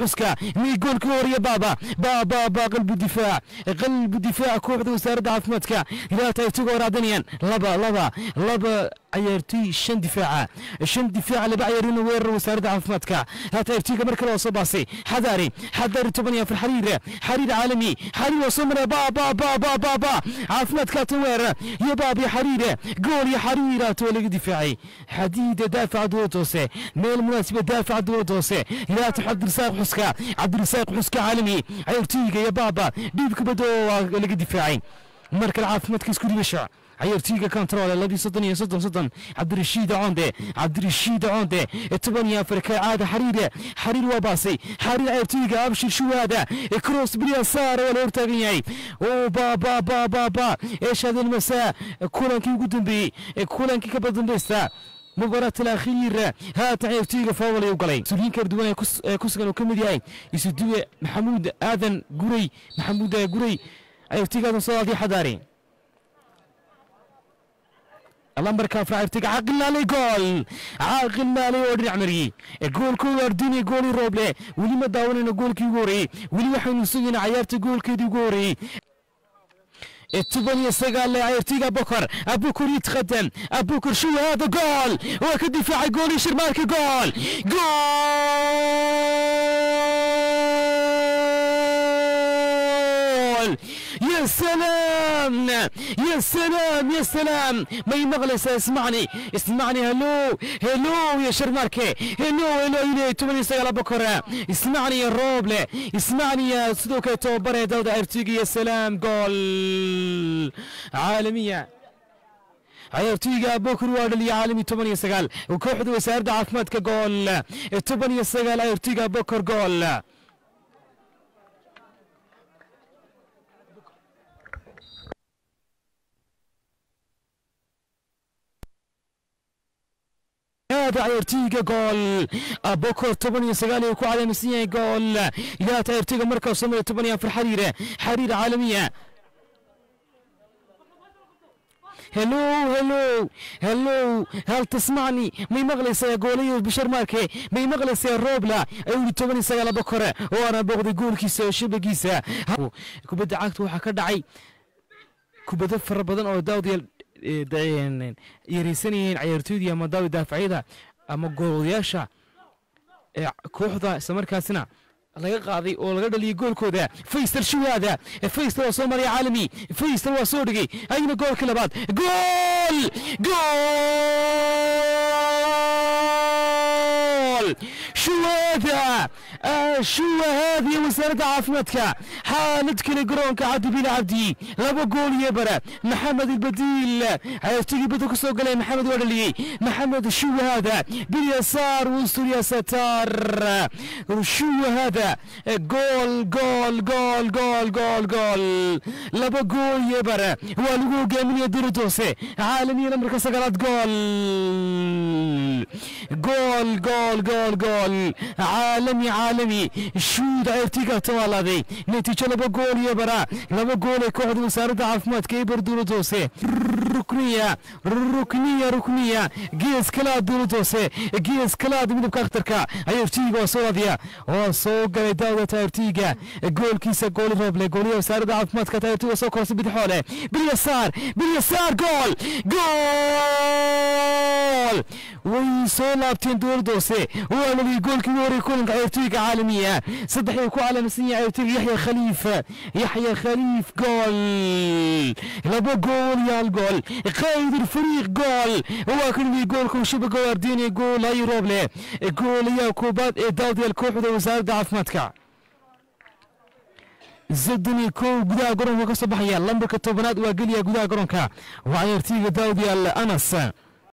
xuska mii goolka horiya baaba baaba baa qalbu difaac qalbu difaac kooxda wasaaradda caafimaadka ilaata ay tuga waraadanayaan laba laba laba ciyaartoy shan difaaca shan difaaca laba ciyaarina weerar wasaaradda caafimaadka haata ertiga mar kale waa soo baasay xadaari xadaari toban iyo afar xariir xariir caalami xariir waa soo maray ba ba ba ba ba ba caafimaadka tan weerar iyo baab iyo xariir gool iyo xariir to laga difaacay xadiida daafaca dowladda hoose meel munaasiba daafaca dowladda hoose ilaata cabdirasaaq xuska cabdirasaaq xuska caalami ciyaartoyga iyo baaba dhiibka bado waa laga difaacay mar kale caafimaadka isku dhibasha ciyaartoyga control labii soddon iyo soddon soddon cabdirashiid coonde cabdirashiid coonde toban iyo afar kacaada xariir xariir waa baasay xariir ciyaartoyga abshir shuwaada cross biliya saara waa la hortaagan yahay o ba ba ba ba ba eeshaadeen masaa kulankii ugu dambeeyey kulankii ka badambeysta مباراة الأخير هات عيرتيغا فاول يوغلي سوريين كردوان كسغن وكمد ياي يسدوه محمود آذن قري محمود قري عيرتيغا هذا صلاة حداري اللمبر كافر عيرتيغا عاقل مالي جول عاقل مالي ودري عمري جول كو ورديني جولي روبلي ولي ما داوننا جول كي غوري ولي waxay nusugina ciyaarta goolkeedii ugu horeeyay التبنية سجال عيرتيجا بكر أبوكر يتقدم أبوكر شو هذا جول وكدفاع جول يشير مارك جول جول يا سلام يا سلام يا سلام ما يمغلس اسمعني اسمعني هلو هلو يا شرماركي هلو هلو هلو تمني سجال بكر اسمعني يا روبلي اسمعني يا سدوك توبر داود عيرتيجي يا سلام جول caalamiya ciyaartoyga bokr waa dhaliya caalami toban iyo sagaal kooxda wasaaradda caafimaadka gool toban iyo sagaal ciyaartoyga bokor gool هذا عيرتيجا جول بوكر toban iyo sagaal ayuu ku calaamisan yahay gool ilaa ciyaartoyga markaa sameeya toban iyo afar xariire xariir caalamiya هلو هلو هلو هل تسمعني مي مغلس يا جولي بشر ماركي مي مغلس يا روبلا اولي توبني سغال بكره وانا بغدي جول كيسا شبكيسا كبدا عاقت waxa ka dhacay kubada fara badan oo daawad yareysanayeen ciyaartoydii ama daawad daafacyada ama goolayaasha kooxda isla markaasina laga qaaday oo laga dhaliyay goolkooda faysal shuwaada faysal waa soo maraya caalami. Faysal waa soo dhigay. Ayna goolka labaad. Gool! Gool! Shuwaada شو هذه وزارة عافيتك؟ حالتك كليقرونك عبد بن عبدي لابا جول يبرا محمد البديل. تيجي بدك سوق محمد ورلي محمد شو هذا؟ باليسار وسط ستار. وشو هذا؟ جول جول جول جول جول جول لابا جول يبرا والو جيمين يدير دوسي عالميا الأمريكا سقالات جول جول جول جول جول عالمي عالمي. caalami shuuda ertiga tawaladay natiijo laba gool iyo bara laba gool ee kooxda wasaaradda caafimaadka ee bardowlad hoose rukniya rukniya rukniya gees kalaad dowlad hoose gees kalaad midabka akhtarka ayaa ertiga waa soo adya waa soo galay daawdata ertiga goolkiisa gool rooble gooliya wasaaradda caafimaadka ta ertiga soo korsay bidixoole bilyasaar bilyasaar gool gool ويسولابتين دور دوسي. وعلى يقول كي يوري كون عيوتيك عالمية. صدح يكون على مسنية عيوتيك يحيى خليفة يحيى خليف جول. لابو جول يا الجول. قايد الفريق جول. هو كان يقول لكم شبه جوارديني جول اي روبلي جول يا كوبات إيه ادال ديال كوب وزارة عفمتك زدني كو غدا غرون وكسبحيا لمبك التوبنات وقليا غدا غرونكا وعيرتي غداو ديال انس